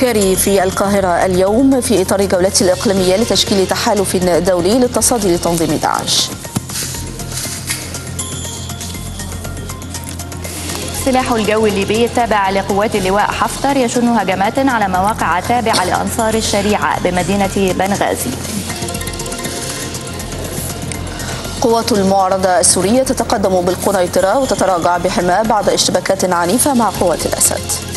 كيري في القاهرة اليوم في إطار جولته الإقليمية لتشكيل تحالف دولي للتصدي لتنظيم داعش. السلاح الجوي الليبي التابع لقوات اللواء حفتر يشن هجمات على مواقع تابعة لأنصار الشريعة بمدينة بنغازي. قوات المعارضة السورية تتقدم بالقنيطرة وتتراجع بحماة بعد اشتباكات عنيفة مع قوات الأسد.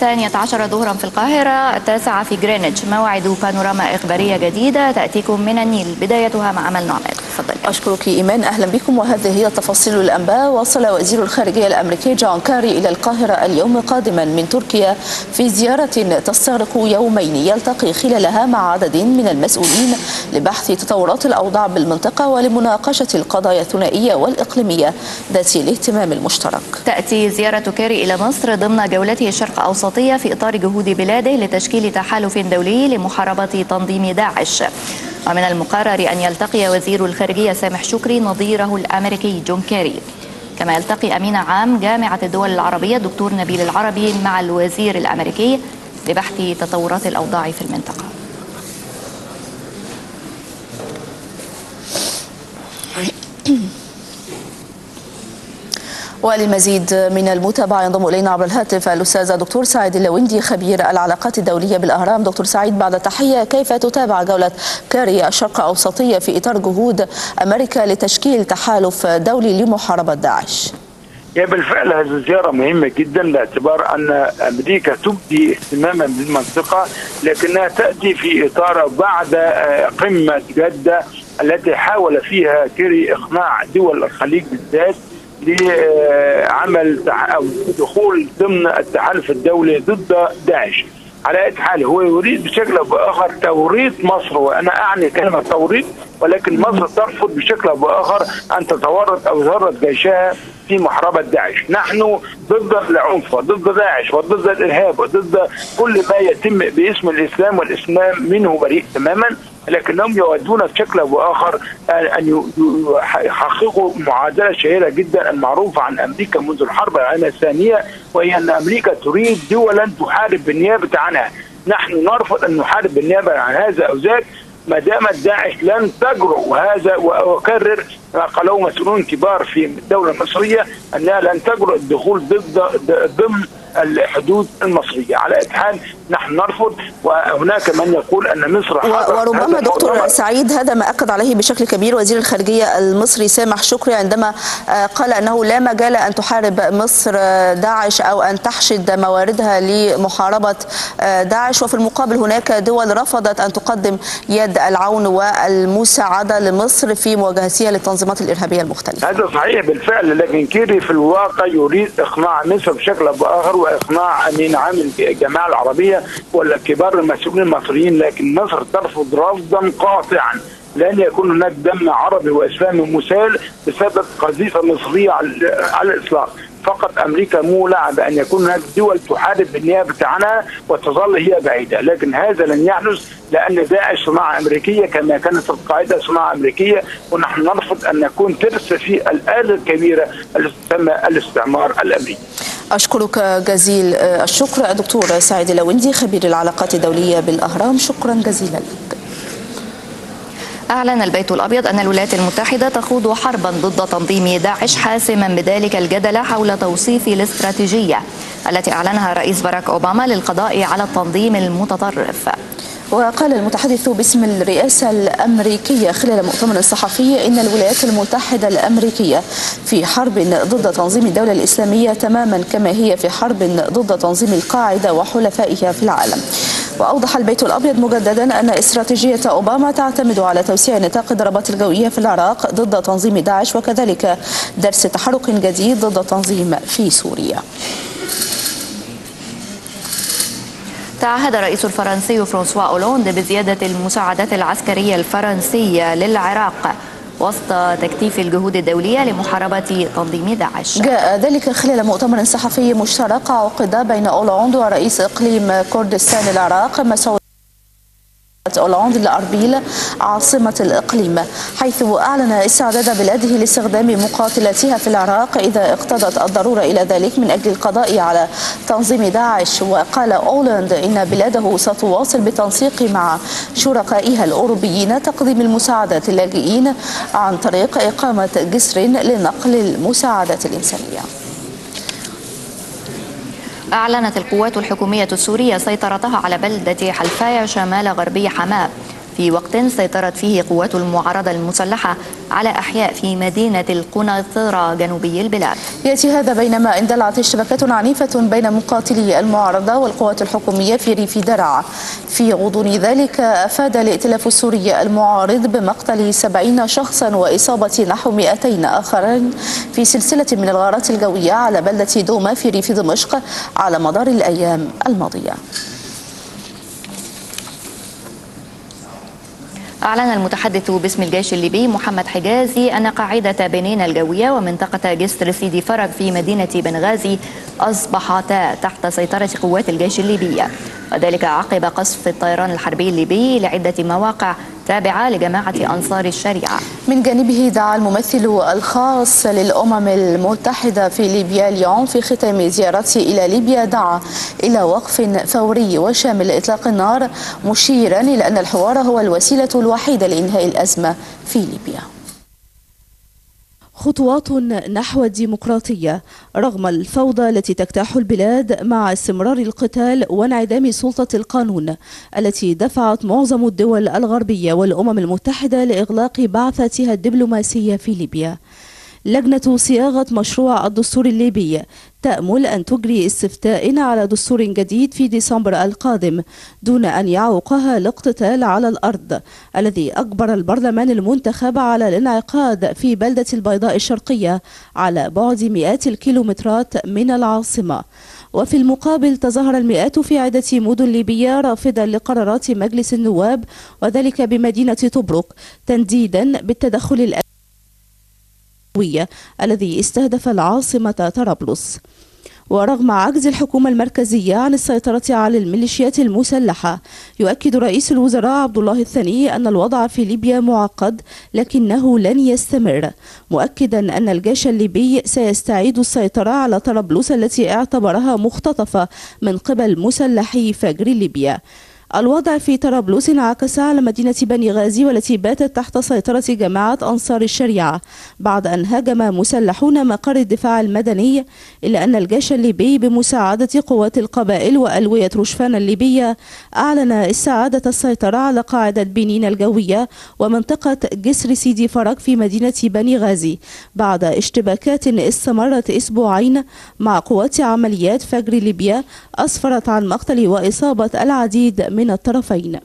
الثانية عشر ظهرا في القاهرة التاسعة في جرينتش موعد بانوراما إخبارية جديدة تأتيكم من النيل. بدايتها مع أمل نعمل تفضل. أشكرك إيمان. أهلا بكم. وهذه هي تفاصيل الأنباء. وصل وزير الخارجية الأمريكي جون كيري إلى القاهرة اليوم قادما من تركيا في زيارة تستغرق يومين يلتقي خلالها مع عدد من المسؤولين لبحث تطورات الأوضاع بالمنطقة ولمناقشة القضايا الثنائية والإقليمية ذات الاهتمام المشترك. تأتي زيارة كيري إلى مصر ضمن جولته الشرق أوسطية في إطار جهود بلاده لتشكيل تحالف دولي لمحاربة تنظيم داعش. ومن المقرر أن يلتقي وزير الخارجية سامح شكري نظيره الأمريكي جون كيري. كما يلتقي أمين عام جامعة الدول العربية الدكتور نبيل العربي مع الوزير الأمريكي لبحث تطورات الأوضاع في المنطقة. وللمزيد من المتابعة ينضم إلينا عبر الهاتف الأستاذ دكتور سعيد اللويندي خبير العلاقات الدولية بالأهرام. دكتور سعيد بعد التحية كيف تتابع جولة كاري الشرق أوسطية في إطار جهود أمريكا لتشكيل تحالف دولي لمحاربة داعش؟ هي بالفعل هذه الزيارة مهمة جدا باعتبار أن أمريكا تبدي اهتماما بالمنطقة لكنها تأتي في إطار بعد قمة جدة التي حاول فيها كيري إقناع دول الخليج بالذات لعمل أو دخول ضمن التحالف الدولي ضد داعش. على أي حال هو يريد بشكل أو بآخر توريط مصر وأنا أعني كلمة توريط ولكن مصر ترفض بشكل أو بآخر أن تتورط أو تورط جيشها في محاربة داعش، نحن ضد العنف وضد داعش وضد الإرهاب وضد كل ما يتم باسم الإسلام والإسلام منه بريء تماما. لكنهم يودون بشكل أو بآخر ان يحققوا معادلة شهيرة جدا المعروفة عن أمريكا منذ الحرب العالميه الثانية وهي أن أمريكا تريد دولا تحارب بالنيابة عنها، نحن نرفض أن نحارب بالنيابة عن هذا أو ذاك. ما دامت داعش لن تجرؤ وهذا وأكرر ما قاله مسؤولون كبار في الدولة المصرية أنها لن تجرؤ الدخول ضد ضمن الحدود المصرية. على أي حال نحن نرفض وهناك من يقول أن مصر وربما دكتور سعيد هذا ما أكد عليه بشكل كبير وزير الخارجية المصري سامح شكري عندما قال أنه لا مجال أن تحارب مصر داعش أو أن تحشد مواردها لمحاربة داعش. وفي المقابل هناك دول رفضت أن تقدم يد العون والمساعدة لمصر في مواجهتها للتنظيمات الإرهابية المختلفة. هذا صحيح بالفعل لكن كيري في الواقع يريد إقناع مصر بشكل أو بآخر واقناع أمين عام الجماعه العربية ولا كبار المسؤولين المصريين لكن مصر ترفض رفضا قاطعا. لن يكون هناك دم عربي وإسلامي مسال بسبب قذيفة مصرية على الإطلاق. فقط أمريكا مولعه بان يكون هناك دول تحارب بالنيابة عنها وتظل هي بعيدة، لكن هذا لن يحدث لأن داعش صناعة أمريكية كما كانت القاعدة صناعة أمريكية ونحن نرفض أن نكون ترس في الآلة الكبيرة التي تسمى الاستعمار الأمريكي. أشكرك جزيل الشكر. دكتور سعيد اللويندي خبير العلاقات الدولية بالأهرام شكرا جزيلا. أعلن البيت الأبيض أن الولايات المتحدة تخوض حربا ضد تنظيم داعش حاسما بذلك الجدل حول توصيف الاستراتيجية التي أعلنها الرئيس باراك أوباما للقضاء على التنظيم المتطرف. وقال المتحدث باسم الرئاسة الأمريكية خلال مؤتمر صحفي إن الولايات المتحدة الأمريكية في حرب ضد تنظيم الدولة الإسلامية تماما كما هي في حرب ضد تنظيم القاعدة وحلفائها في العالم. وأوضح البيت الأبيض مجددا أن استراتيجية أوباما تعتمد على توسيع نطاق الضربات الجوية في العراق ضد تنظيم داعش وكذلك درس تحرك جديد ضد التنظيم في سوريا. تعهد الرئيس الفرنسي فرانسوا أولوند بزيادة المساعدات العسكرية الفرنسية للعراق وسط تكثيف الجهود الدولية لمحاربة تنظيم داعش. جاء ذلك خلال مؤتمر صحفي مشترك عقد بين أولاند ورئيس إقليم كردستان العراق مسعود أولاند لأربيل عاصمة الإقليم حيث أعلن استعداد بلاده لاستخدام مقاتلاتها في العراق إذا اقتضت الضرورة إلى ذلك من أجل القضاء على تنظيم داعش. وقال أولاند إن بلاده ستواصل بالتنسيق مع شركائها الأوروبيين تقديم المساعدات اللاجئين عن طريق إقامة جسر لنقل المساعدات الإنسانية. أعلنت القوات الحكومية السورية سيطرتها على بلدة حلفاية شمال غربي حماة. في وقت سيطرت فيه قوات المعارضة المسلحة على أحياء في مدينة القنيطرة جنوبي البلاد. يأتي هذا بينما اندلعت اشتباكات عنيفة بين مقاتلي المعارضة والقوات الحكومية في ريف درعا في غضون ذلك أفاد الائتلاف السوري المعارض بمقتل 70 شخصا وإصابة نحو 200 آخرين في سلسلة من الغارات الجوية على بلدة دوما في ريف دمشق على مدار الأيام الماضية. أعلن المتحدث باسم الجيش الليبي محمد حجازي أن قاعدة بنين الجوية ومنطقة جسر سيدي فرج في مدينة بنغازي أصبحتا تحت سيطرة قوات الجيش الليبية وذلك عقب قصف الطيران الحربي الليبي لعدة مواقع تابعة لجماعة أنصار الشريعة. من جانبه دعا الممثل الخاص للأمم المتحدة في ليبيا اليوم في ختام زيارته إلى ليبيا دعا إلى وقف فوري وشامل لإطلاق النار مشيرا إلى أن الحوار هو الوسيلة الوحيدة لإنهاء الأزمة في ليبيا. خطوات نحو الديمقراطية رغم الفوضى التي تجتاح البلاد مع استمرار القتال وانعدام سلطة القانون التي دفعت معظم الدول الغربية والأمم المتحدة لإغلاق بعثتها الدبلوماسية في ليبيا. لجنة صياغة مشروع الدستور الليبي تأمل أن تجري استفتاء على دستور جديد في ديسمبر القادم دون أن يعوقها الاقتتال على الأرض الذي أجبر البرلمان المنتخب على الانعقاد في بلدة البيضاء الشرقية على بعد مئات الكيلومترات من العاصمة. وفي المقابل تظاهر المئات في عدة مدن ليبية رافضا لقرارات مجلس النواب وذلك بمدينة طبرق تنديدا بالتدخل الأمني الذي استهدف العاصمة طرابلس. ورغم عجز الحكومة المركزية عن السيطرة على الميليشيات المسلحة يؤكد رئيس الوزراء عبد الله الثاني أن الوضع في ليبيا معقد لكنه لن يستمر مؤكدا أن الجيش الليبي سيستعيد السيطرة على طرابلس التي اعتبرها مختطفة من قبل مسلحي فجر ليبيا. الوضع في طرابلس انعكس على مدينة بني غازي والتي باتت تحت سيطرة جماعة أنصار الشريعة بعد أن هاجم مسلحون مقر الدفاع المدني إلا أن الجيش الليبي بمساعدة قوات القبائل وألوية رشفان الليبية أعلن استعادة السيطرة على قاعدة بنين الجوية ومنطقة جسر سيدي فرج في مدينة بني غازي بعد اشتباكات استمرت أسبوعين مع قوات عمليات فجر ليبيا أسفرت عن مقتل وإصابة العديد من الطرفين.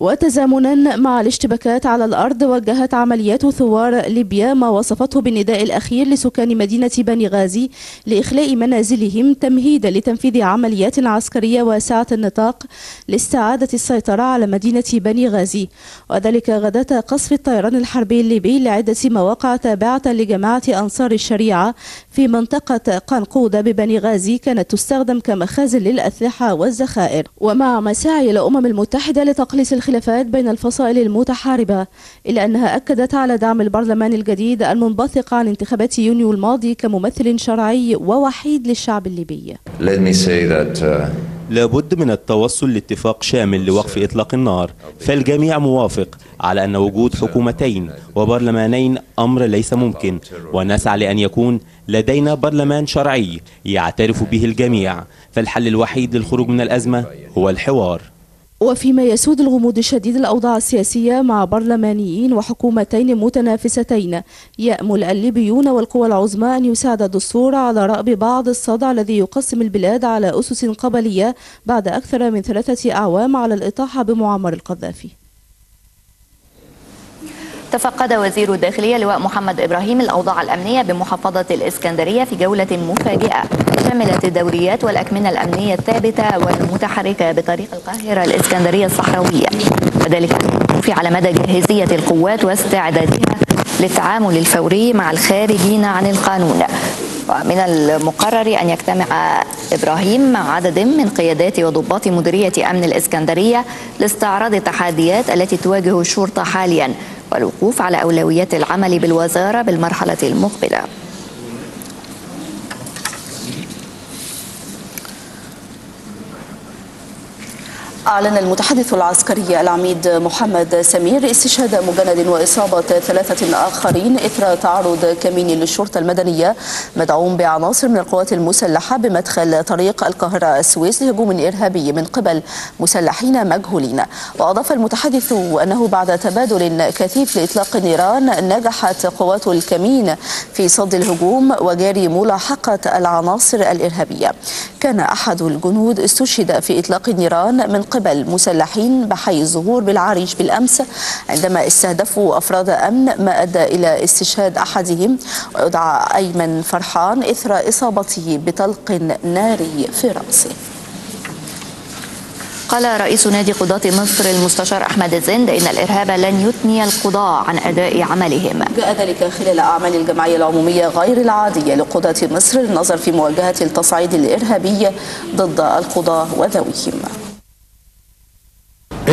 وتزامنا مع الاشتباكات على الأرض وجهت عمليات ثوار ليبيا ما وصفته بالنداء الأخير لسكان مدينة بني غازي لإخلاء منازلهم تمهيدا لتنفيذ عمليات عسكرية واسعة النطاق لاستعادة السيطرة على مدينة بني غازي. وذلك غداة قصف الطيران الحربي الليبي لعدة مواقع تابعة لجماعة أنصار الشريعة في منطقة قنقودة ببني غازي كانت تستخدم كمخازن للأسلحة والذخائر ومع مساعي الأمم المتحدة لتقليص الخلافات بين الفصائل المتحاربة إلا أنها أكدت على دعم البرلمان الجديد المنبثق عن انتخابات يونيو الماضي كممثل شرعي ووحيد للشعب الليبي. Let me say that uh, لابد من التوصل لاتفاق شامل لوقف إطلاق النار فالجميع موافق على أن وجود حكومتين وبرلمانين أمر ليس ممكن ونسعى لأن يكون لدينا برلمان شرعي يعترف به الجميع. فالحل الوحيد للخروج من الأزمة هو الحوار. وفيما يسود الغموض الشديد الأوضاع السياسية مع برلمانيين وحكومتين متنافستين يأمل الليبيون والقوى العظمى أن يساعد الدستور على رأب بعض الصدع الذي يقسم البلاد على أسس قبلية بعد أكثر من ثلاثة أعوام على الإطاحة بمعمر القذافي. تفقد وزير الداخلية لواء محمد إبراهيم الأوضاع الأمنية بمحافظة الإسكندرية في جولة مفاجئة. شملت الدوريات والأكمنة الأمنية الثابتة والمتحركة بطريق القاهرة الإسكندرية الصحراوية. وذلك على مدى جاهزية القوات واستعدادها للتعامل الفوري مع الخارجين عن القانون. ومن المقرر أن يجتمع إبراهيم مع عدد من قيادات وضباط مديرية أمن الإسكندرية لاستعراض التحديات التي تواجه الشرطة حاليا. والوقوف على أولويات العمل بالوزارة بالمرحلة المقبلة. أعلن المتحدث العسكري العميد محمد سمير استشهاد مجند وإصابة ثلاثة آخرين إثر تعرض كمين للشرطة المدنية مدعوم بعناصر من القوات المسلحة بمدخل طريق القاهرة السويس لهجوم إرهابي من قبل مسلحين مجهولين. وأضاف المتحدث أنه بعد تبادل كثيف لإطلاق النيران نجحت قوات الكمين في صد الهجوم وجاري ملاحقة العناصر الإرهابية. كان أحد الجنود استشهد في إطلاق النيران من قبل مسلحين بحي الزهور بالعريش بالأمس عندما استهدفوا أفراد أمن ما أدى إلى استشهاد أحدهم. ويدعى أيمن فرحان إثر إصابته بطلق ناري في رأسه. قال رئيس نادي قضاة مصر المستشار أحمد الزند إن الإرهاب لن يثني القضاة عن أداء عملهم. جاء ذلك خلال أعمال الجمعية العمومية غير العادية لقضاة مصر للنظر في مواجهة التصعيد الإرهابي ضد القضاة وذويهم.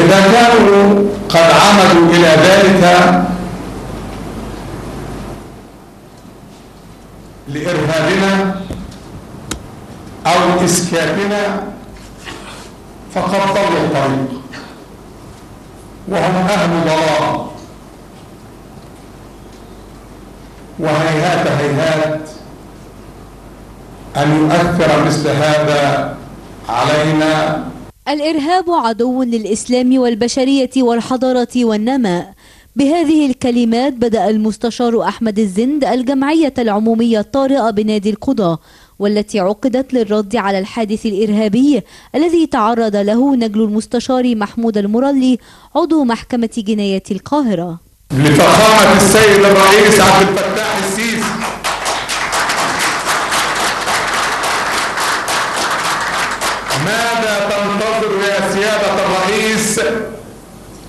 إذا كانوا قد عمدوا إلى ذلك لإرهابنا أو إسكاتنا فقد ضلوا الطريق. وهم أهل ضلال. وهيهات هيهات أن يؤثر مثل هذا علينا الإرهاب عدو للإسلام والبشرية والحضارة والنماء بهذه الكلمات بدأ المستشار أحمد الزند الجمعية العمومية الطارئة بنادي القضاة والتي عقدت للرد على الحادث الإرهابي الذي تعرض له نجل المستشار محمود المرلي عضو محكمة جنايات القاهرة. لفخامة السيد الرئيس عبد الفتاح.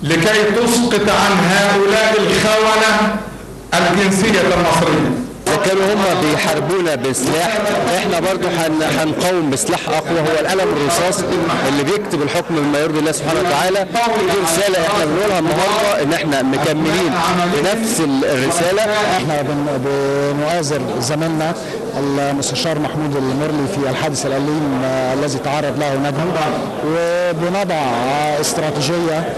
لكي تسقط عن هؤلاء الخونة الجنسية المصرية. كانوا هم بيحاربونا بسلاح. إحنا برضو هن- هنقاوم بسلاح أقوى. هو القلم الرصاص اللي بيكتب الحكم بما يرضي الله سبحانه وتعالى. دي رسالة إحنا بنقولها النهارده إن إحنا مكملين بنفس ال- الرسالة. إحنا بن- بنؤازر زميلنا المستشار محمود المرلي في الحادث الأليم الذي تعرض له نجم. وبنضع استراتيجية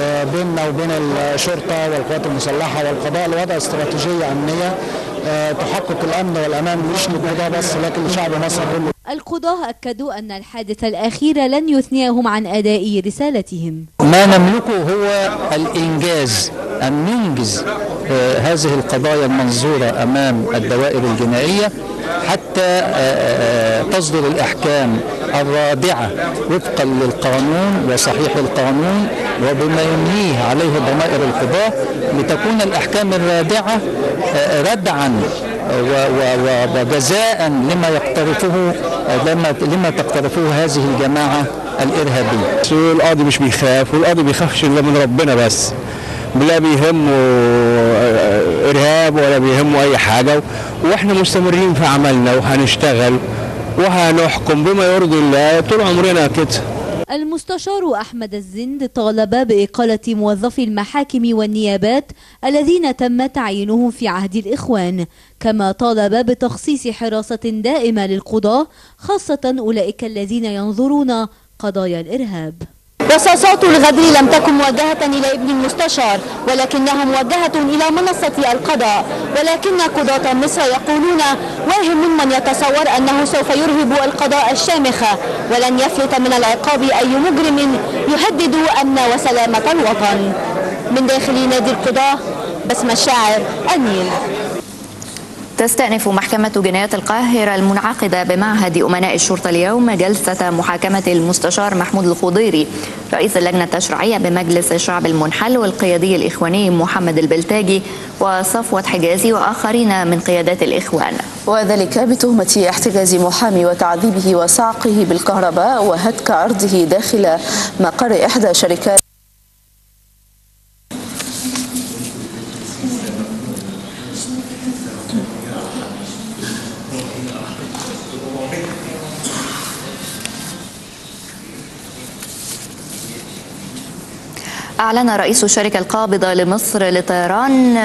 آه، بيننا وبين الشرطة والقوات المسلحة والقضاء لوضع استراتيجية أمنية. تحقق الأمن والأمان مش للقضاء بس لكن لشعب مصر كله. القضاة أكدوا أن الحادث الأخير لن يثنيهم عن أداء رسالتهم. ما نملكه هو الإنجاز أن ننجز آه، هذه القضايا المنظورة أمام الدوائر الجنائية حتى آه، آه، تصدر الأحكام الرادعة وفقا للقانون وصحيح القانون. وبما يمليه عليه ضمائر القضاة لتكون الأحكام الرادعة آه، ردعا وجزاء لما يقترفه لما لما تقترفه هذه الجماعة الإرهابية. القاضي مش بيخاف والقاضي بيخافش إلا من ربنا بس. لا بيهمه إرهاب ولا بيهمه أي حاجة وإحنا مستمرين في عملنا وهنشتغل وهنحكم بما يرضي الله طول عمرنا كده. المستشار أحمد الزند طالب بإقالة موظفي المحاكم والنيابات الذين تم تعيينهم في عهد الإخوان كما طالب بتخصيص حراسة دائمة للقضاة خاصة أولئك الذين ينظرون قضايا الإرهاب. رصاصات الغدر لم تكن موجهة إلى ابن المستشار ولكنها موجهة إلى منصة القضاء. ولكن قضاة مصر يقولون واهم ممن يتصور أنه سوف يرهب القضاء الشامخة. ولن يفلت من العقاب أي مجرم يهدد أمن وسلامة الوطن. من داخل نادي القضاة بسمة الشاعر النيل تستأنف محكمة جنايات القاهرة المنعقدة بمعهد أمناء الشرطة اليوم جلسة محاكمة المستشار محمود الخضيري رئيس اللجنة التشريعية بمجلس الشعب المنحل والقيادي الإخواني محمد البلتاجي وصفوة حجازي وآخرين من قيادات الإخوان. وذلك بتهمة احتجاز محامي وتعذيبه وصعقه بالكهرباء وهتك عرضه داخل مقر إحدى شركات أعلن رئيس الشركة القابضة لمصر للطيران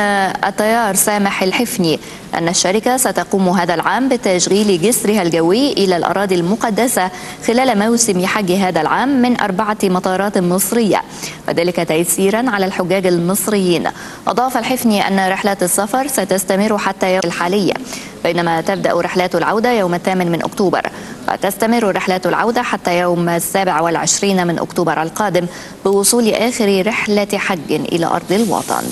الطيار سامح الحفني أن الشركة ستقوم هذا العام بتشغيل جسرها الجوي إلى الأراضي المقدسة خلال موسم حج هذا العام من أربعة مطارات مصرية وذلك تيسيرا على الحجاج المصريين. أضاف الحفني أن رحلات السفر ستستمر حتى يوم الحالية بينما تبدأ رحلات العودة يوم الثامن من أكتوبر. وتستمر رحلات العودة حتى يوم السابع والعشرين من أكتوبر القادم بوصول آخر رحلة حج إلى أرض الوطن.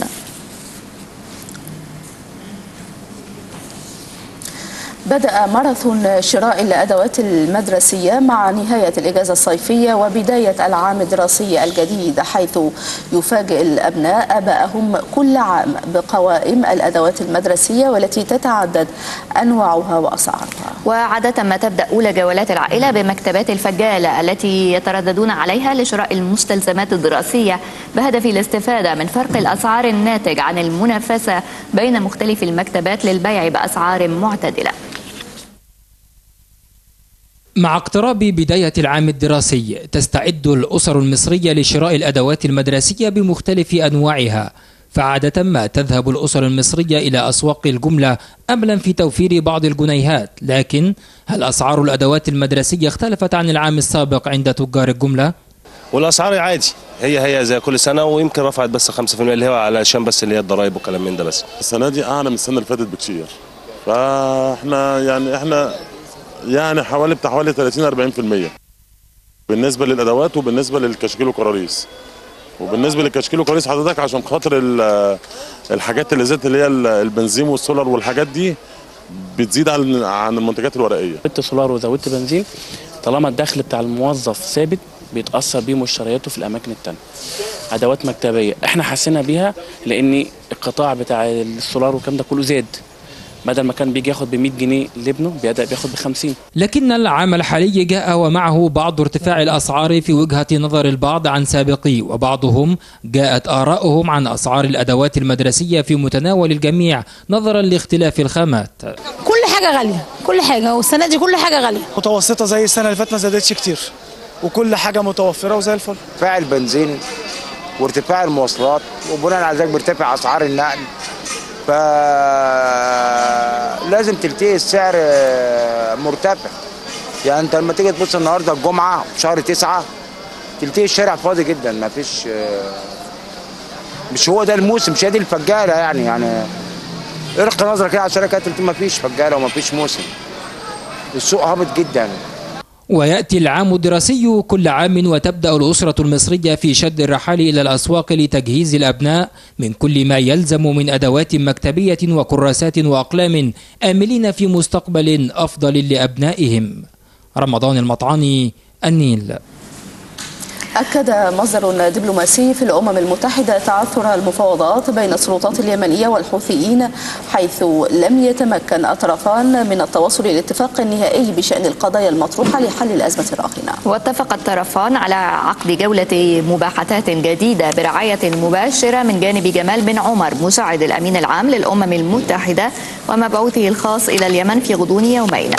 بدأ ماراثون شراء الأدوات المدرسية مع نهاية الإجازة الصيفية وبداية العام الدراسي الجديد حيث يفاجئ الأبناء أبائهم كل عام بقوائم الأدوات المدرسية والتي تتعدد أنواعها وأسعارها. وعادة ما تبدأ أولى جولات العائلة بمكتبات الفجالة التي يترددون عليها لشراء المستلزمات الدراسية بهدف الاستفادة من فرق الأسعار الناتج عن المنافسة بين مختلف المكتبات للبيع بأسعار معتدلة. مع اقتراب بداية العام الدراسي تستعد الأسر المصرية لشراء الأدوات المدرسية بمختلف أنواعها. فعادة ما تذهب الأسر المصرية إلى أسواق الجملة أملا في توفير بعض الجنيهات. لكن هل أسعار الأدوات المدرسية اختلفت عن العام السابق عند تجار الجملة؟ والأسعار عادي. هي هي زي كل سنة ويمكن رفعت بس 5% اللي هو علشان بس اللي هي الضرايب والكلام من ده بس. السنة دي أعلى من السنة اللي فاتت بكتير. فإحنا يعني إحنا يعني حوالي بتاع حوالي 30 40% بالنسبة للأدوات وبالنسبة للكشكيل والكراريس وبالنسبة للكشكيل والكراريس حضرتك عشان خاطر ال- الحاجات اللي زادت اللي هي ال- البنزين والسولار والحاجات دي بتزيد عن عن المنتجات الورقية. زودت سولار وزودت بنزين. طالما الدخل بتاع الموظف ثابت بيتأثر بيه مشترياته في الأماكن التانية. أدوات مكتبية. إحنا حسينا بيها لأن القطاع بتاع السولار والكلام ده كله زاد. بدل ما كان بيجي ياخد ب 100 جنيه لابنه بيبدا بياخد ب 50 لكن العام الحالي جاء ومعه بعض ارتفاع الأسعار في وجهة نظر البعض عن سابقي وبعضهم جاءت آراؤهم عن أسعار الأدوات المدرسية في متناول الجميع نظرا لاختلاف الخامات. كل حاجة غالية كل حاجة والسنة دي كل حاجة غالية. متوسطة زي السنة اللي فاتت ما زادتش كتير وكل حاجة متوفرة وزي الفل. ارتفاع البنزين وارتفاع المواصلات وبناء على ذلك بيرتفع أسعار النقل. ف لازم تلتقي السعر آه، مرتفع. يعني انت لما تيجي تبص النهارده الجمعة شهر تسعة تلتقي الشارع فاضي جدا ما فيش آه، مش هو ده الموسم مش هي دي الفجالة يعني يعني ارق نظرك كده على الشارع كده ما فيش فجالة وما فيش موسم. السوق هابط جدا. ويأتي العام الدراسي كل عام وتبدأ الأسرة المصرية في شد الرحال إلى الأسواق لتجهيز الأبناء من كل ما يلزم من أدوات مكتبية وكراسات وأقلام آملين في مستقبل أفضل لأبنائهم. رمضان المطعاني النيل. أكد مصدر دبلوماسي في الأمم المتحدة تعثر المفاوضات بين السلطات اليمنية والحوثيين حيث لم يتمكن الطرفان من التوصل لاتفاق نهائي بشأن القضايا المطروحة لحل الأزمة الراهنة واتفق الطرفان على عقد جولة مباحثات جديدة برعاية مباشرة من جانب جمال بن عمر مساعد الأمين العام للأمم المتحدة ومبعوثه الخاص إلى اليمن في غضون يومين.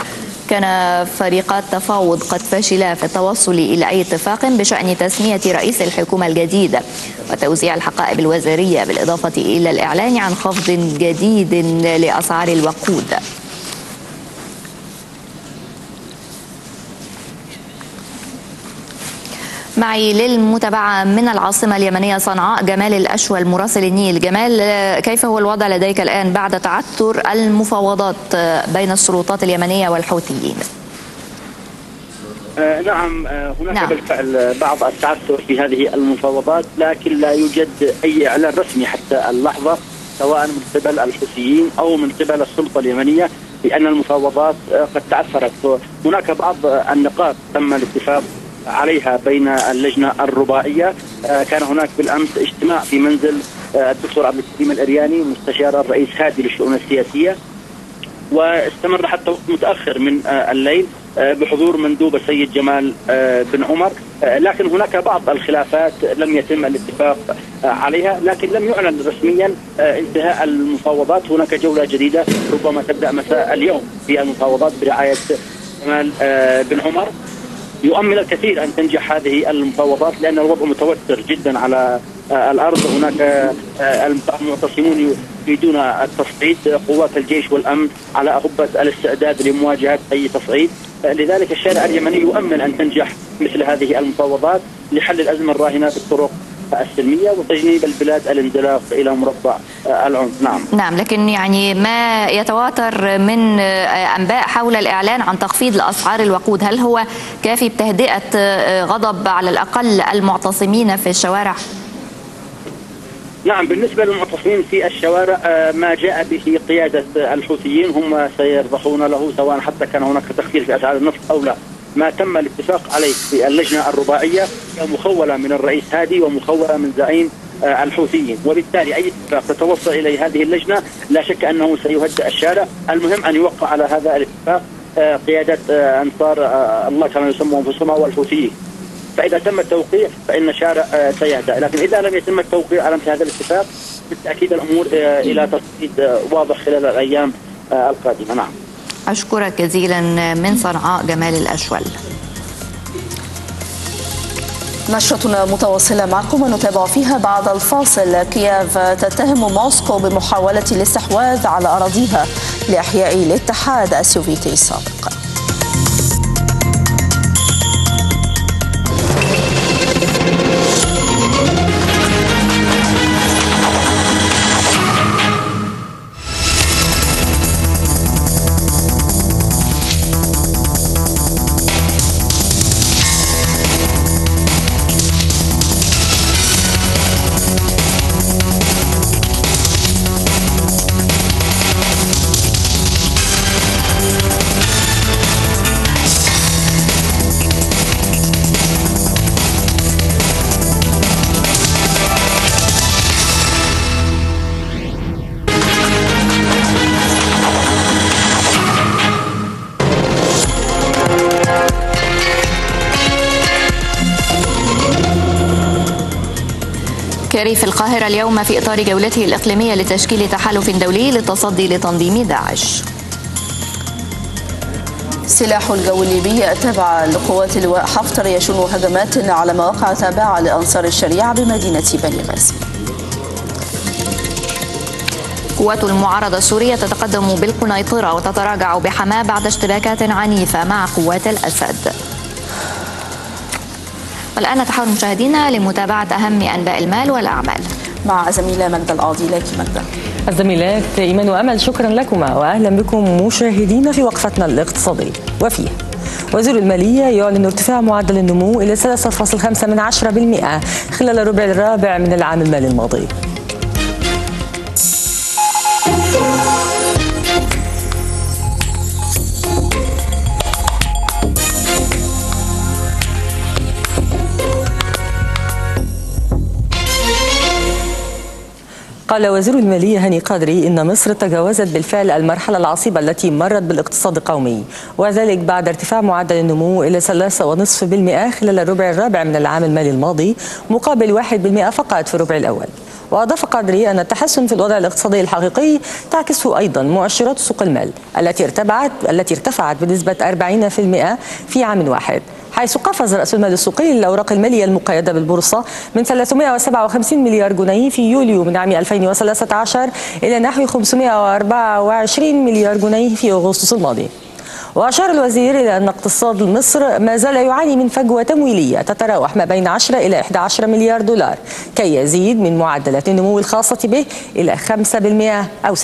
كان فريقا التفاوض قد فشلا في التوصل إلى أي اتفاق بشأن تسمية رئيس الحكومة الجديد وتوزيع الحقائب الوزارية بالإضافة إلى الإعلان عن خفض جديد لأسعار الوقود. معي للمتابعة من العاصمة اليمنية صنعاء جمال الأشوى المراسل النيل. جمال كيف هو الوضع لديك الآن بعد تعثر المفاوضات بين السلطات اليمنية والحوثيين؟ آه نعم آه هناك نعم. بالفعل بعض التعثر في هذه المفاوضات لكن لا يوجد أي إعلان رسمي حتى اللحظة سواء من قبل الحوثيين أو من قبل السلطة اليمنية بأن المفاوضات آه قد تعثرت. هناك بعض النقاط تم الاتفاق عليها بين اللجنة الرباعية. كان هناك بالأمس اجتماع في منزل الدكتور عبد الكريم الأرياني مستشار الرئيس هادي للشؤون السياسية. واستمر حتى وقت متأخر من الليل بحضور مندوب السيد جمال بن عمر. لكن هناك بعض الخلافات لم يتم الاتفاق عليها لكن لم يعلن رسميا انتهاء المفاوضات. هناك جولة جديدة ربما تبدأ مساء اليوم في المفاوضات برعاية جمال بن عمر. يؤمل الكثير أن تنجح هذه المفاوضات لأن الوضع متوتر جدا على آه، الأرض. هناك آه، المعتصمون يريدون التصعيد قوات الجيش والأمن على اهبه الاستعداد لمواجهة أي تصعيد. لذلك الشارع اليمني يؤمن أن تنجح مثل هذه المفاوضات لحل الأزمة الراهنة بالطرق السلمية وتجنيب البلاد الاندلاق إلى مربع آه، العنف. نعم. نعم لكن يعني ما يتواتر من آه، أنباء حول الإعلان عن تخفيض الأسعار الوقود؟ هل هو كافي بتهدئة آه، غضب على الأقل المعتصمين في الشوارع؟ نعم بالنسبة للمعتصمين في الشوارع ما جاء به قيادة الحوثيين هم سيرضخون له سواء حتى كان هناك تخفيض في أسعار النفط أو لا. ما تم الاتفاق عليه في اللجنة الرباعية هي مخولة من الرئيس هادي ومخولة من زعيم آه، الحوثيين. وبالتالي أي اتفاق تتوصل إليه هذه اللجنة لا شك أنه سيهدئ الشارع. المهم أن يوقع على هذا الاتفاق آه، قيادة آه، أنصار الله كما يسموا أنفسهم والحوثيين. فإذا تم التوقيع فإن الشارع سيهدأ. لكن إذا لم يتم التوقيع على هذا الاتفاق بالتأكيد الأمور آه، إلى تصعيد واضح خلال الأيام آه، القادمة. نعم. أشكرك جزيلا من صنعاء جمال الأشول. نشرتنا متواصلة معكم ونتابع فيها بعد الفاصل. كييف تتهم موسكو بمحاولة الاستحواذ على أراضيها لإحياء الاتحاد السوفيتي السابق. كاري في القاهرة اليوم في إطار جولته الإقليمية لتشكيل تحالف دولي للتصدي لتنظيم داعش. سلاح الجو الليبي التابع لقوات اللواء حفتر يشن هجمات على مواقع تابعة لأنصار الشريعة بمدينة بني غازي. قوات المعارضة السورية تتقدم بالقنيطرة وتتراجع بحماة بعد اشتباكات عنيفة مع قوات الأسد. والآن نتحول مشاهدينا لمتابعة أهم أنباء المال والأعمال. مع زميلة مجدة القاضي. لك مجدة. الزميلات إيمان وأمل شكرا لكما. وأهلا بكم مشاهدينا في وقفتنا الاقتصادية. وفيها وزير المالية يعلن ارتفاع معدل النمو إلى 3.5 من 10% خلال الربع الرابع من العام المالي الماضي. قال وزير المالية هاني قادري إن مصر تجاوزت بالفعل المرحلة العصيبة التي مرت بالاقتصاد القومي وذلك بعد ارتفاع معدل النمو إلى 3.5% خلال الربع الرابع من العام المالي الماضي مقابل 1% فقط في الربع الأول. وأضاف قادري أن التحسن في الوضع الاقتصادي الحقيقي تعكسه أيضا مؤشرات سوق المال التي ارتفعت التي ارتفعت بنسبة 40% في عام واحد حيث قفز رأس المال السوقي للأوراق المالية المقيدة بالبورصة من 357 مليار جنيه في يوليو من عام 2013 إلى نحو 524 مليار جنيه في أغسطس الماضي. وأشار الوزير إلى أن اقتصاد مصر ما زال يعاني من فجوة تمويلية تتراوح ما بين 10 إلى 11 مليار دولار كي يزيد من معدلات النمو الخاصة به إلى 5% أو 6%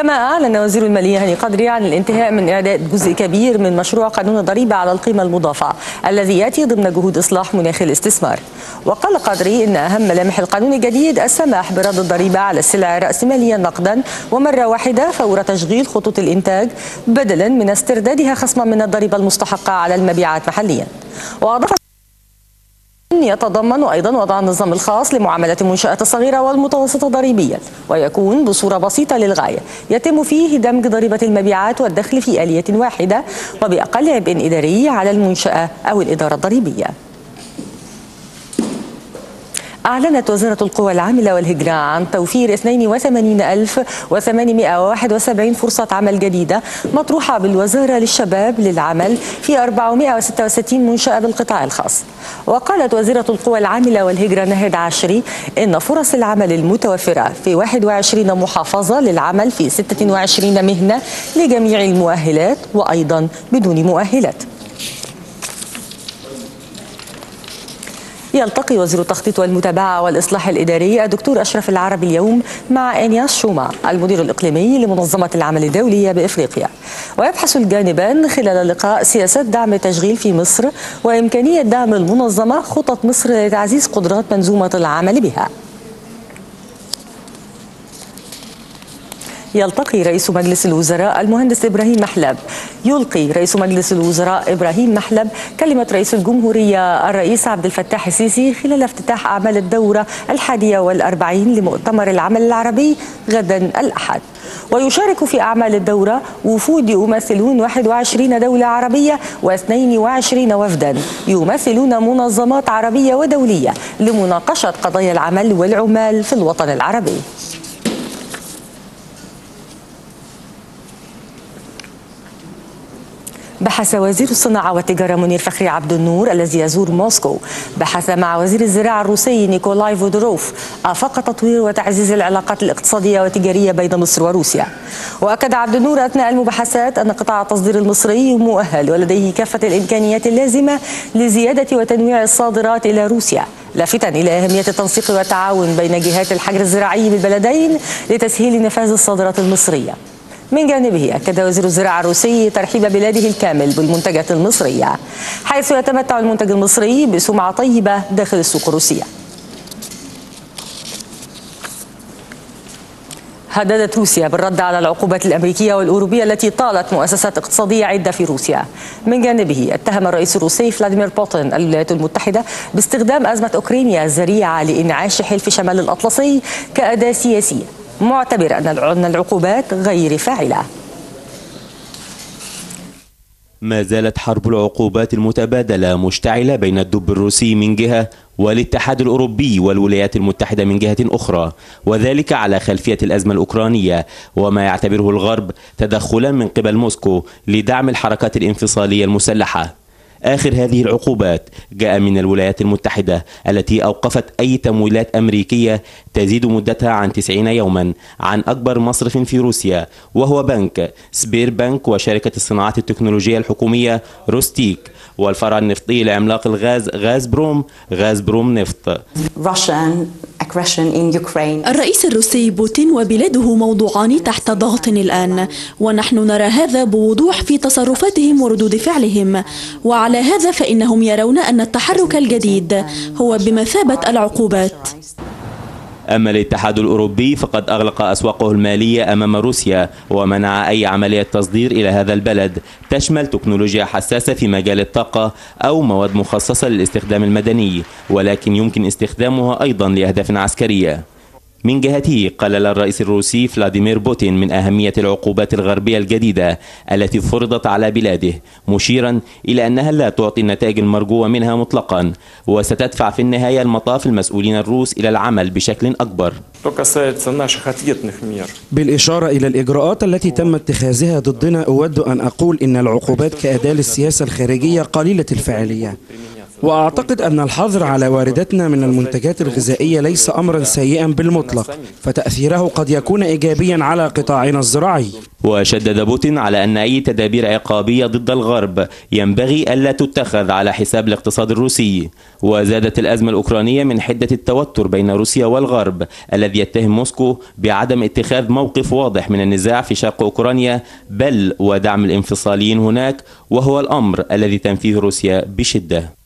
كما أعلن وزير المالية هاني قدري عن الانتهاء من إعداد جزء كبير من مشروع قانون الضريبة على القيمة المضافة الذي يأتي ضمن جهود إصلاح مناخ الاستثمار. وقال قدري إن أهم ملامح القانون الجديد السماح برد الضريبة على السلع الرأسمالية نقدا ومرة واحدة فور تشغيل خطوط الإنتاج بدلا من استردادها خصما من الضريبة المستحقة على المبيعات محليا. وأضاف يتضمن أيضا وضع النظام الخاص لمعاملة المنشآت الصغيرة والمتوسطة ضريبيا ويكون بصورة بسيطة للغاية. يتم فيه دمج ضريبة المبيعات والدخل في آلية واحدة وبأقل عبء إداري على المنشأة أو الإدارة الضريبية. أعلنت وزارة القوى العاملة والهجرة عن توفير 82871 فرصة عمل جديدة مطروحة بالوزارة للشباب للعمل في 466 منشأة بالقطاع الخاص. وقالت وزيرة القوى العاملة والهجرة نهد عشري إن فرص العمل المتوفرة في 21 محافظة للعمل في 26 مهنة لجميع المؤهلات وأيضا بدون مؤهلات. يلتقي وزير التخطيط والمتابعة والإصلاح الإداري الدكتور أشرف العربي اليوم مع إنياس شوما المدير الإقليمي لمنظمة العمل الدولية بإفريقيا. ويبحث الجانبان خلال اللقاء سياسات دعم التشغيل في مصر وإمكانية دعم المنظمة خطط مصر لتعزيز قدرات منظومة العمل بها. يلتقي رئيس مجلس الوزراء المهندس إبراهيم محلب. يلقي رئيس مجلس الوزراء إبراهيم محلب كلمة رئيس الجمهورية الرئيس عبد الفتاح السيسي خلال افتتاح أعمال الدورة الحادية والأربعين لمؤتمر العمل العربي غدا الأحد. ويشارك في أعمال الدورة وفود يمثلون 21 دولة عربية و22 وفدا. يمثلون منظمات عربية ودولية لمناقشة قضايا العمل والعمال في الوطن العربي. بحث وزير الصناعة والتجارة منير فخري عبد النور الذي يزور موسكو. بحث مع وزير الزراعة الروسي نيكولاي فيودوروف آفاق تطوير وتعزيز العلاقات الاقتصادية والتجارية بين مصر وروسيا. وأكد عبد النور أثناء المباحثات أن قطاع التصدير المصري مؤهل ولديه كافة الإمكانيات اللازمة لزيادة وتنويع الصادرات إلى روسيا. لافتا إلى أهمية التنسيق والتعاون بين جهات الحجر الزراعي بالبلدين لتسهيل نفاذ الصادرات المصرية. من جانبه أكد وزير الزراعة الروسي ترحيب بلاده الكامل بالمنتجات المصرية حيث يتمتع المنتج المصري بسمعة طيبة داخل السوق الروسية هددت روسيا بالرد على العقوبات الأمريكية والأوروبية التي طالت مؤسسات اقتصادية عدة في روسيا. من جانبه اتهم الرئيس الروسي فلاديمير بوتين الولايات المتحدة باستخدام أزمة أوكرانيا الذريعه لإنعاش حلف شمال الأطلسي كأداة سياسية معتبر أن العقوبات غير فاعلة. ما زالت حرب العقوبات المتبادلة مشتعلة بين الدب الروسي من جهة والاتحاد الأوروبي والولايات المتحدة من جهة أخرى وذلك على خلفية الأزمة الأوكرانية وما يعتبره الغرب تدخلا من قبل موسكو لدعم الحركات الانفصالية المسلحة. آخر هذه العقوبات جاء من الولايات المتحدة التي أوقفت أي تمويلات أمريكية تزيد مدتها عن 90 يوما عن أكبر مصرف في روسيا وهو بنك سبير بنك وشركة الصناعات التكنولوجية الحكومية روستيخ والفرع النفطي لعملاق الغاز غازبروم غازبروم نفط الرئيس الروسي بوتين وبلاده موضوعان تحت ضغط الآن ونحن نرى هذا بوضوح في تصرفاتهم وردود فعلهم. وعلى هذا فإنهم يرون أن التحرك الجديد هو بمثابة العقوبات. أما الاتحاد الأوروبي فقد أغلق أسواقه المالية أمام روسيا ومنع أي عملية تصدير إلى هذا البلد. تشمل تكنولوجيا حساسة في مجال الطاقة أو مواد مخصصة للاستخدام المدني ولكن يمكن استخدامها أيضا لأهداف عسكرية. من جهته قلل الرئيس الروسي فلاديمير بوتين من أهمية العقوبات الغربية الجديدة التي فرضت على بلاده مشيرا إلى أنها لا تعطي النتائج المرجوة منها مطلقا وستدفع في النهاية المطاف المسؤولين الروس إلى العمل بشكل أكبر. بالإشارة إلى الإجراءات التي تم اتخاذها ضدنا أود أن أقول إن العقوبات كأداة للسياسة الخارجية قليلة الفاعلية. وأعتقد أن الحظر على واردتنا من المنتجات الغذائية ليس أمرا سيئا بالمطلق فتأثيره قد يكون إيجابيا على قطاعنا الزراعي. وشدد بوتين على أن أي تدابير عقابية ضد الغرب ينبغي ألا تتخذ على حساب الاقتصاد الروسي. وزادت الأزمة الأوكرانية من حدة التوتر بين روسيا والغرب الذي يتهم موسكو بعدم اتخاذ موقف واضح من النزاع في شرق أوكرانيا بل ودعم الانفصاليين هناك وهو الأمر الذي تنفيه روسيا بشدة.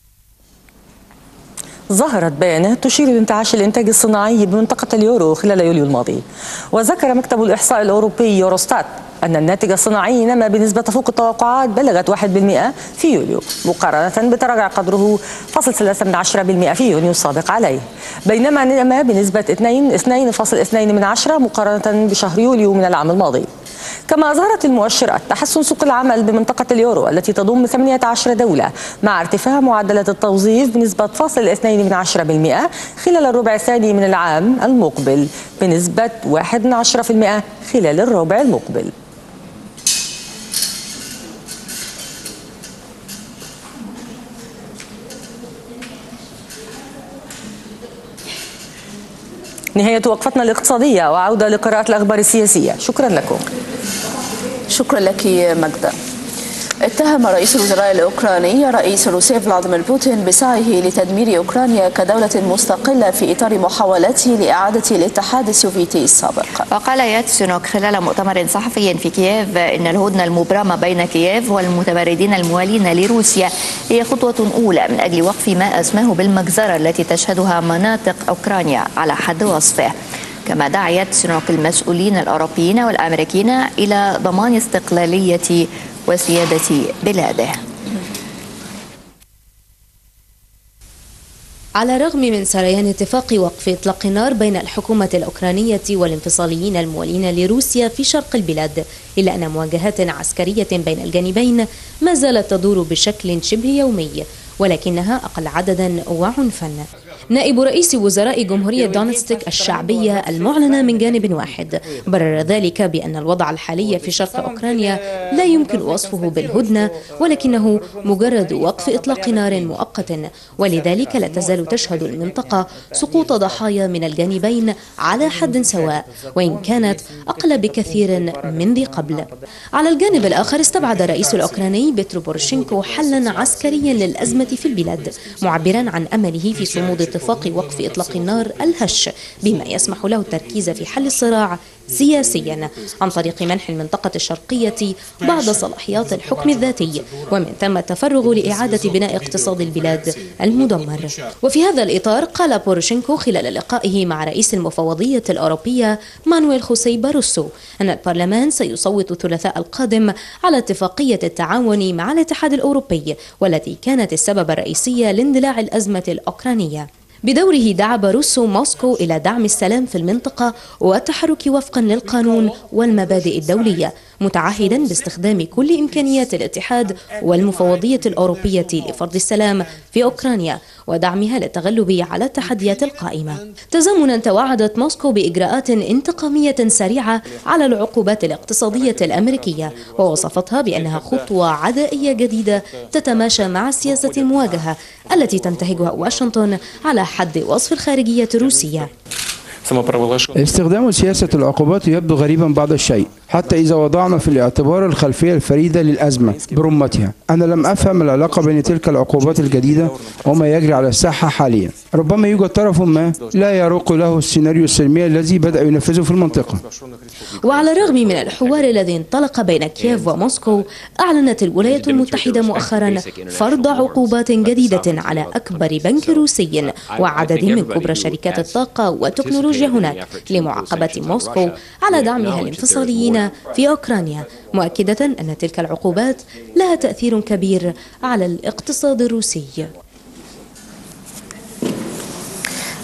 ظهرت بيانات تشير لانتعاش الإنتاج الصناعي بمنطقة اليورو خلال يوليو الماضي. وذكر مكتب الإحصاء الأوروبي يوروستات أن الناتج الصناعي نما بنسبة تفوق التوقعات بلغت 1% في يوليو مقارنة بتراجع قدره 0.3% في يونيو السابق عليه. بينما نما بنسبة 2.2% مقارنة بشهر يوليو من العام الماضي. كما ظهرت المؤشرات تحسن سوق العمل بمنطقة اليورو التي تضم 18 دولة مع ارتفاع معدلات التوظيف بنسبة فاصل 2 من 10% خلال الربع الثاني من العام المقبل بنسبة 1 من 10% خلال الربع المقبل. نهاية وقفتنا الاقتصادية وعودة لقراءة الأخبار السياسية. شكرا لكم. شكرا لك مجدة. اتهم رئيس الوزراء الأوكراني رئيس روسيا فلاديمير بوتين بسعيه لتدمير أوكرانيا كدولة مستقلة في إطار محاولته لإعادة الاتحاد السوفيتي السابق. وقال ياتسونوك خلال مؤتمر صحفي في كييف إن الهدنة المبرمة بين كييف والمتمردين الموالين لروسيا هي خطوة أولى من أجل وقف ما أسماه بالمجزرة التي تشهدها مناطق أوكرانيا على حد وصفه. كما دعا ياتسونوك المسؤولين الأوروبيين والأمريكيين إلى ضمان استقلالية وسيادة بلاده. على الرغم من سريان اتفاق وقف إطلاق النار بين الحكومة الأوكرانية والانفصاليين الموالين لروسيا في شرق البلاد إلا أن مواجهات عسكرية بين الجانبين ما زالت تدور بشكل شبه يومي ولكنها أقل عددا وعنفا. نائب رئيس وزراء جمهورية دونيتسك الشعبية المعلنة من جانب واحد. برر ذلك بأن الوضع الحالي في شرق أوكرانيا لا يمكن وصفه بالهدنة ولكنه مجرد وقف إطلاق نار مؤقت ولذلك لا تزال تشهد المنطقة سقوط ضحايا من الجانبين على حد سواء وإن كانت أقل بكثير من ذي قبل. على الجانب الآخر استبعد الرئيس الأوكراني بيترو بوروشينكو حلا عسكريا للأزمة في البلاد معبرا عن أمله في صمود اتفاق وقف إطلاق النار الهش بما يسمح له التركيز في حل الصراع سياسيا عن طريق منح المنطقة الشرقية بعض صلاحيات الحكم الذاتي ومن ثم التفرغ لإعادة بناء اقتصاد البلاد المدمر. وفي هذا الإطار قال بوروشينكو خلال لقائه مع رئيس المفوضية الأوروبية مانويل خوسي باروسو أن البرلمان سيصوت الثلاثاء القادم على اتفاقية التعاون مع الاتحاد الأوروبي والتي كانت السبب الرئيسي لاندلاع الأزمة الأوكرانية. بدوره دعا باروسو موسكو إلى دعم السلام في المنطقة والتحرك وفقا للقانون والمبادئ الدولية. متعهدا باستخدام كل إمكانيات الاتحاد والمفوضية الأوروبية لفرض السلام في أوكرانيا ودعمها للتغلب على التحديات القائمة. تزامنا توعدت موسكو بإجراءات انتقامية سريعة على العقوبات الاقتصادية الأمريكية ووصفتها بأنها خطوة عدائية جديدة تتماشى مع سياسة المواجهة التي تنتهجها واشنطن على حد وصف الخارجية الروسية. استخدام سياسة العقوبات يبدو غريبا بعض الشيء. حتى إذا وضعنا في الاعتبار الخلفية الفريدة للأزمة برمتها. أنا لم أفهم العلاقة بين تلك العقوبات الجديدة وما يجري على الساحة حاليا. ربما يوجد طرف ما لا يروق له السيناريو السلمي الذي بدأ ينفذه في المنطقة. وعلى الرغم من الحوار الذي انطلق بين كييف وموسكو أعلنت الولايات المتحدة مؤخرا فرض عقوبات جديدة على أكبر بنك روسي وعدد من كبرى شركات الطاقة والتكنولوجيا هناك لمعاقبة موسكو على دعمها الانفصاليين في أوكرانيا مؤكدة أن تلك العقوبات لها تأثير كبير على الاقتصاد الروسي.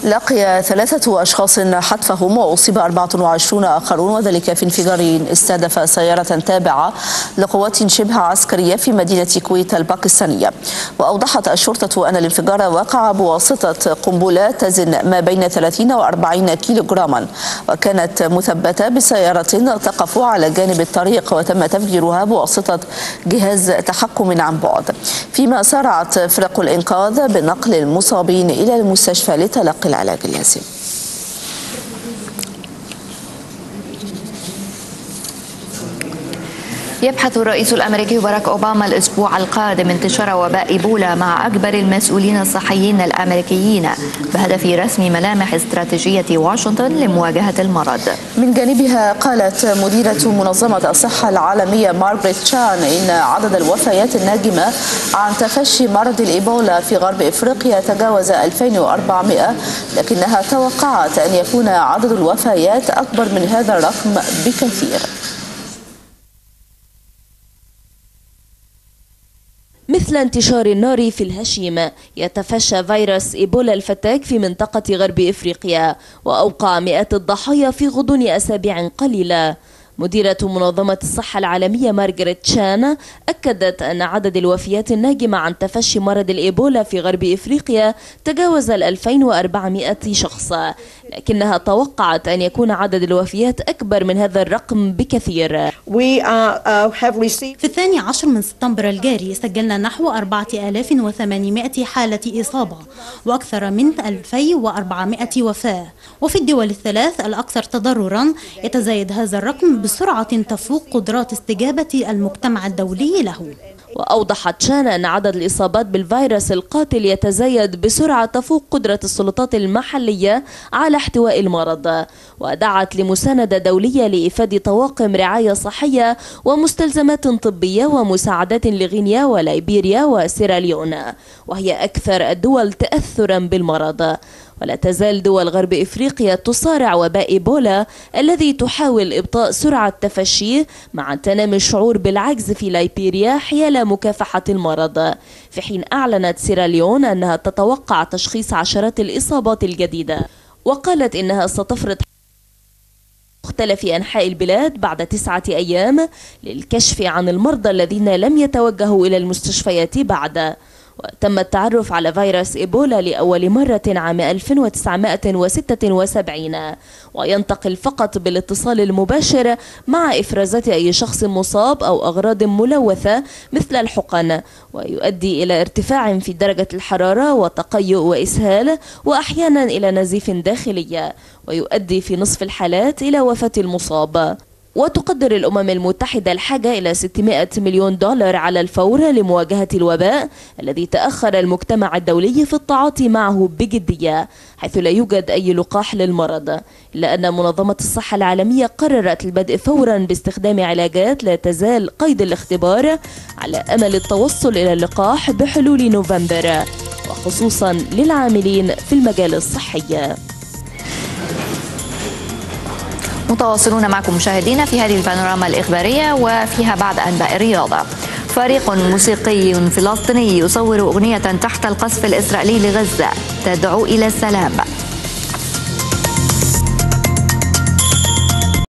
لقي ثلاثة أشخاص حتفهم وأصيب 24 آخرون وذلك في انفجار استهدف سيارة تابعة لقوات شبه عسكرية في مدينة كويت الباكستانية. وأوضحت الشرطة أن الانفجار وقع بواسطة قنبلة تزن ما بين 30 و 40 كيلوغراما وكانت مثبتة بسيارة تقف على جانب الطريق وتم تفجيرها بواسطة جهاز تحكم عن بعد. فيما سارعت فرق الإنقاذ بنقل المصابين إلى المستشفى لتلقي العلاج اللازم يبحث الرئيس الأمريكي باراك أوباما الأسبوع القادم انتشار وباء إيبولا مع أكبر المسؤولين الصحيين الأمريكيين بهدف رسم ملامح استراتيجية واشنطن لمواجهة المرض. من جانبها قالت مديرة منظمة الصحة العالمية مارغريت تشان إن عدد الوفيات الناجمة عن تفشي مرض الإيبولا في غرب إفريقيا تجاوز 2400 لكنها توقعت أن يكون عدد الوفيات أكبر من هذا الرقم بكثير. مثل انتشار النار في الهشيم. يتفشى فيروس إيبولا الفتاك في منطقة غرب إفريقيا وأوقع مئات الضحايا في غضون أسابيع قليلة. مديرة منظمة الصحة العالمية مارغريت شان أكدت أن عدد الوفيات الناجمة عن تفشي مرض الإيبولا في غرب إفريقيا تجاوز ال 2400 شخص. لكنها توقعت أن يكون عدد الوفيات أكبر من هذا الرقم بكثير. في الثاني عشر من سبتمبر الجاري سجلنا نحو 4800 حالة إصابة وأكثر من 2400 وفاة. وفي الدول الثلاث الأكثر تضررا يتزايد هذا الرقم بسرعة تفوق قدرات استجابة المجتمع الدولي له. وأوضحت شان أن عدد الإصابات بالفيروس القاتل يتزايد بسرعة تفوق قدرة السلطات المحلية على احتواء المرض ودعت لمساندة دولية لإفادة طواقم رعاية صحية ومستلزمات طبية ومساعدات لغينيا وليبيريا وسيراليون وهي أكثر الدول تأثرا بالمرض. ولا تزال دول غرب إفريقيا تصارع وباء إيبولا الذي تحاول إبطاء سرعة تفشيه مع تنامي الشعور بالعجز في ليبيريا حيال مكافحة المرض. في حين أعلنت سيراليون أنها تتوقع تشخيص عشرات الإصابات الجديدة وقالت إنها ستفرض مختلف أنحاء البلاد بعد تسعة أيام للكشف عن المرضى الذين لم يتوجهوا إلى المستشفيات بعد. وتم التعرف على فيروس إيبولا لأول مرة عام 1976 وينتقل فقط بالاتصال المباشر مع إفرازات أي شخص مصاب أو أغراض ملوثة مثل الحقن ويؤدي إلى ارتفاع في درجة الحرارة وتقيؤ وإسهال وأحيانا إلى نزيف داخلي ويؤدي في نصف الحالات إلى وفاة المصاب. وتقدر الأمم المتحدة الحاجة إلى 600 مليون دولار على الفور لمواجهة الوباء الذي تأخر المجتمع الدولي في التعاطي معه بجدية حيث لا يوجد أي لقاح للمرض. إلا أن منظمة الصحة العالمية قررت البدء فورا باستخدام علاجات لا تزال قيد الاختبار على أمل التوصل إلى اللقاح بحلول نوفمبر وخصوصا للعاملين في المجال الصحي. متواصلون معكم مشاهدينا في هذه البانوراما الإخبارية وفيها بعد أنباء الرياضة. فريق موسيقي فلسطيني يصور أغنية تحت القصف الإسرائيلي لغزة. تدعو إلى السلام.